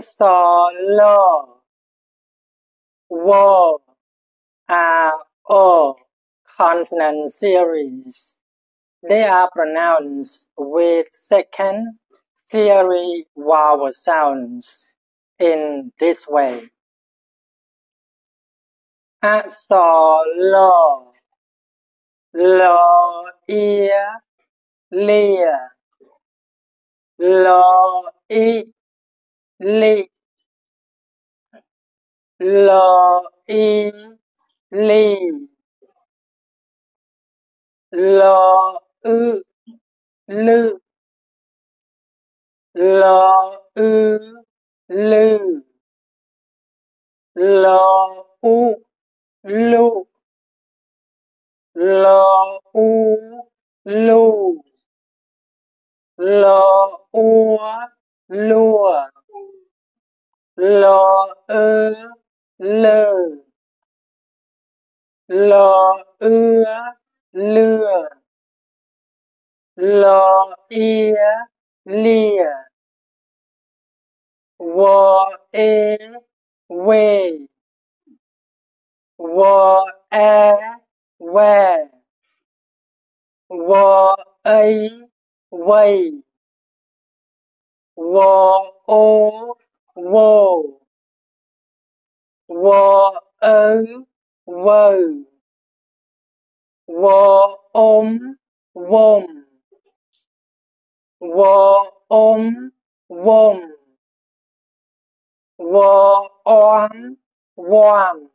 solo wo are all consonant series. They are pronounced with second serie vowel sounds in this way. A solo lo ear lia lo e lị l i, lì l ư, lư l ư, lư l u lu l u lu l u, lua lo ơ lơ. Lo ưa lừa. Lo ia lìa. Wo e we. Wo e we. Wo ấy vây wo ô wo. Wo, ơ vơ wo ôm vôm wo ôm vôm wo on wom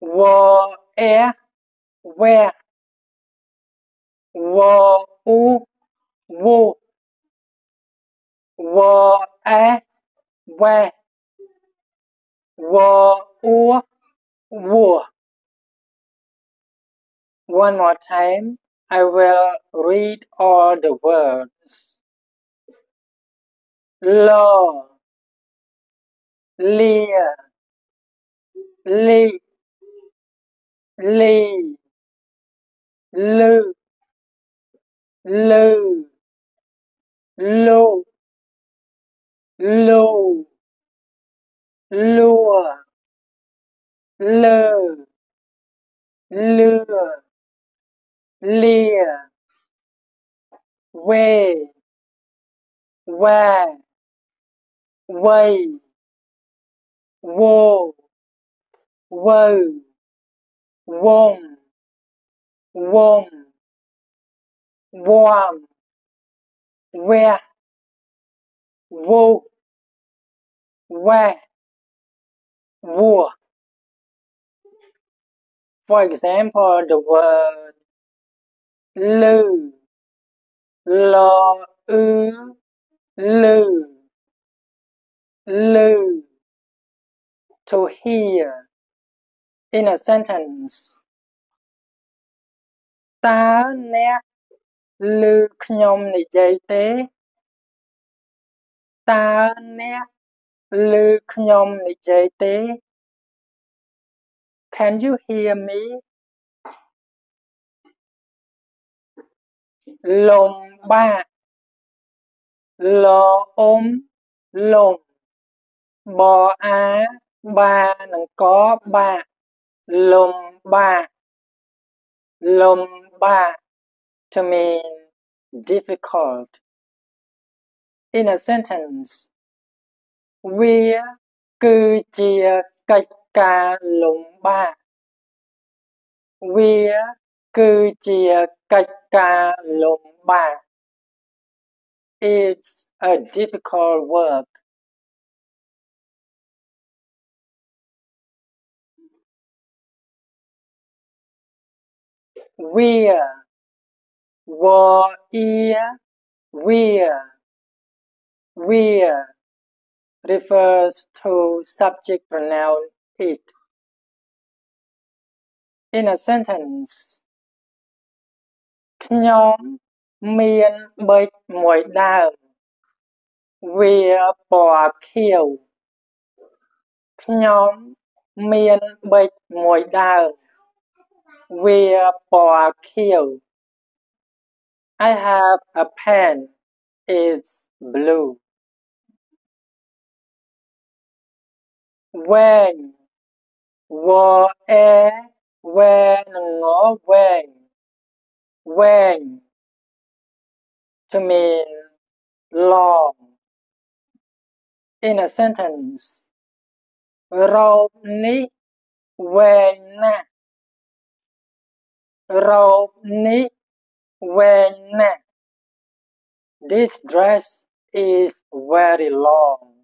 wo e ve wo, u wo wo e ve wo ua vua One more time, I will read all the words. Lo, lia, li, li, lu, lu, lu, lù lùa lờ lừa lìa. Về và vầy vô vờ vòng vòng vòm ve vô ve, vua. For example, the word lư, lo ư, lư, lư. To hear in a sentence. តើអ្នកឮខ្ញុំនិយាយទេតើអ្នក ឮខ្ញុំនិយាយទេ Can you hear me លំបាកលអ៊ំលំបអាបានិងកបាលំបាក lomba to mean difficult. In a sentence, វាគឺជាកិច្ចការលំបាកវាគឺជាកិច្ចការលំបាក It's a difficult work. Where, war, ear, where, where refers to subject pronoun it. In a sentence ខ្ញុំមានប៊ិចមួយដើមវាពណ៌ខៀវខ្ញុំមានប៊ិចមួយដើមវាពណ៌ខៀវ I have a pen it's blue when wo e when ngo when when to mean long. In a sentence เรานี้เวนะเรานี้เวนะ this dress is very long.